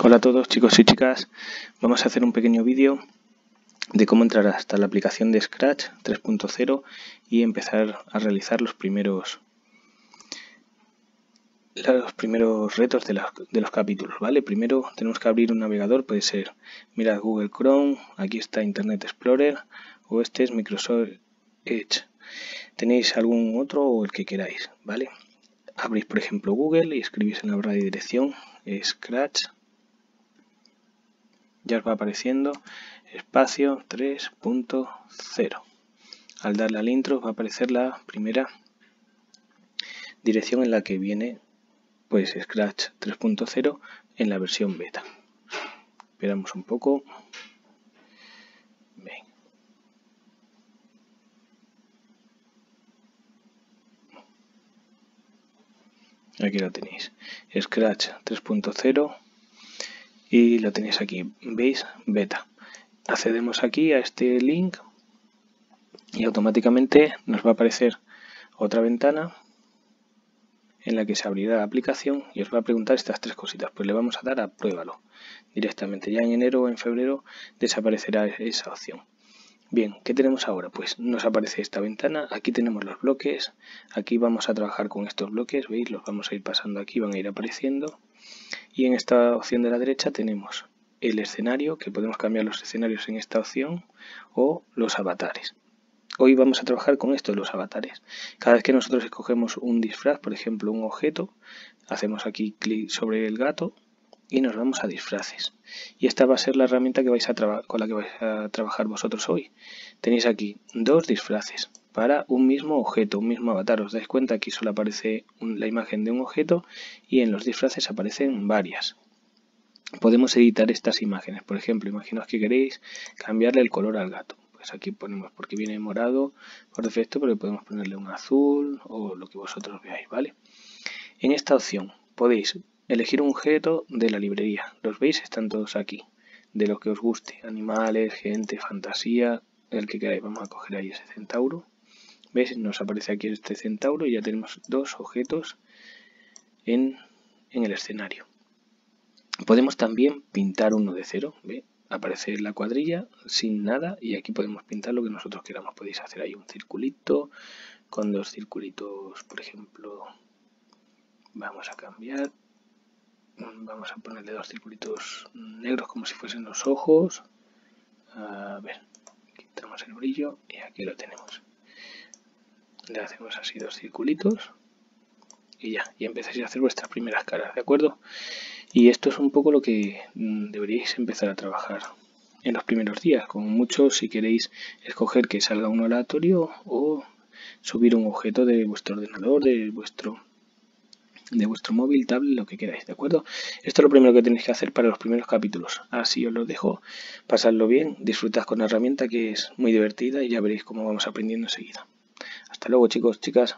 Hola a todos chicos y chicas, vamos a hacer un pequeño vídeo de cómo entrar hasta la aplicación de Scratch 3.0 y empezar a realizar los primeros los primeros retos de, de, los capítulos, ¿vale? Primero tenemos que abrir un navegador, puede ser, mirad Google Chrome, aquí está Internet Explorer o este es Microsoft Edge. Tenéis algún otro o el que queráis, ¿vale? Abrís por ejemplo Google y escribís en la barra de dirección Scratch ya os va apareciendo. Espacio 3.0 al darle al intro va a aparecer la primera dirección en la que viene pues Scratch 3.0 en la versión beta. Esperamos un poco. Aquí lo tenéis. Scratch 3.0 y lo tenéis aquí, veis, beta. Accedemos aquí a este link y automáticamente nos va a aparecer otra ventana en la que se abrirá la aplicación y os va a preguntar estas tres cositas. Pues le vamos a dar a pruébalo directamente. Ya en enero o en febrero desaparecerá esa opción. Bien, ¿qué tenemos ahora? Pues nos aparece esta ventana, aquí tenemos los bloques, aquí vamos a trabajar con estos bloques, veis, los vamos a ir pasando aquí, van a ir apareciendo. Y en esta opción de la derecha tenemos el escenario, que podemos cambiar los escenarios en esta opción, o los avatares. Hoy vamos a trabajar con esto, los avatares. Cada vez que nosotros escogemos un disfraz, por ejemplo un objeto, hacemos aquí clic sobre el gato y nos vamos a disfraces. Y esta va a ser la herramienta que vais a con la que vais a trabajar vosotros hoy. Tenéis aquí dos disfraces para un mismo objeto, un mismo avatar. Os dais cuenta aquí solo aparece la imagen de un objeto y en los disfraces aparecen varias. Podemos editar estas imágenes. Por ejemplo, imaginaos que queréis cambiarle el color al gato. Pues aquí ponemos, porque viene morado por defecto, pero podemos ponerle un azul o lo que vosotros veáis, ¿vale? En esta opción podéis Elegir un objeto de la librería. Los veis, están todos aquí. De lo que os guste. Animales, gente, fantasía, el que queráis. Vamos a coger ahí ese centauro. ¿Veis? Nos aparece aquí este centauro y ya tenemos dos objetos en, el escenario. Podemos también pintar uno de cero. ¿Ve? Aparece la cuadrilla sin nada y aquí podemos pintar lo que nosotros queramos. Podéis hacer ahí un circulito con dos circulitos, por ejemplo. Vamos a cambiar vamos a ponerle dos circulitos negros como si fuesen los ojos a ver, quitamos el brillo y aquí lo tenemos le hacemos así dos circulitos y ya, y empezáis a hacer vuestras primeras caras, ¿de acuerdo? Y esto es un poco lo que mm, deberíais empezar a trabajar en los primeros días, como mucho si queréis escoger que salga un aleatorio o subir un objeto de vuestro ordenador, de vuestro de vuestro móvil, tablet, lo que queráis, ¿de acuerdo? Esto es lo primero que tenéis que hacer para los primeros capítulos. Así os lo dejo, pasadlo bien, disfrutad con la herramienta que es muy divertida y ya veréis cómo vamos aprendiendo enseguida. Hasta luego chicos, chicas.